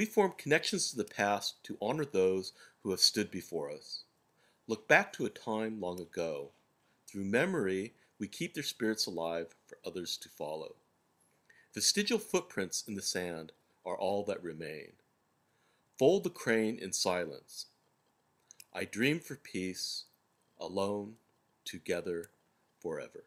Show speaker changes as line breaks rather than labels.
We form connections to the past to honor those who have stood before us. Look back to a time long ago. Through memory, we keep their spirits alive for others to follow. Vestigial footprints in the sand are all that remain. Fold the crane in silence. I dream for peace, alone, together, forever.